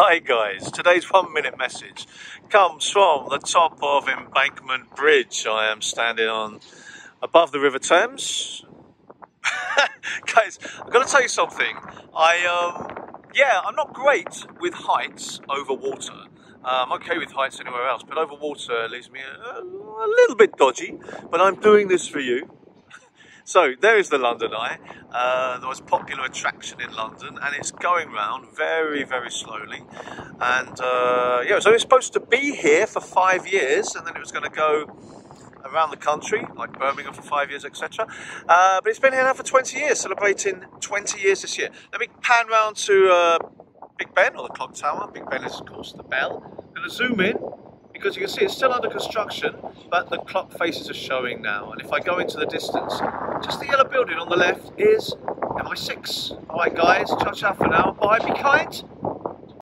Hi guys, today's one minute message comes from the top of Embankment Bridge. I am standing on above the River Thames. guys, I've got to tell you something. I, um, yeah, I'm not great with heights over water. Uh, I'm okay with heights anywhere else, but over water leaves me a, a little bit dodgy. But I'm doing this for you. So there is the London Eye, uh, the most popular attraction in London, and it's going round very, very slowly. And uh, yeah, so it's supposed to be here for five years, and then it was going to go around the country, like Birmingham for five years, etc. Uh, but it's been here now for 20 years, celebrating 20 years this year. Let me pan round to uh, Big Ben, or the clock tower. Big Ben is, of course, the bell. I'm going to zoom in because you can see it's still under construction, but the clock faces are showing now. And if I go into the distance, just the yellow building on the left is MI6. All right, guys, ciao ciao for now. Bye, be kind.